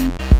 Bye.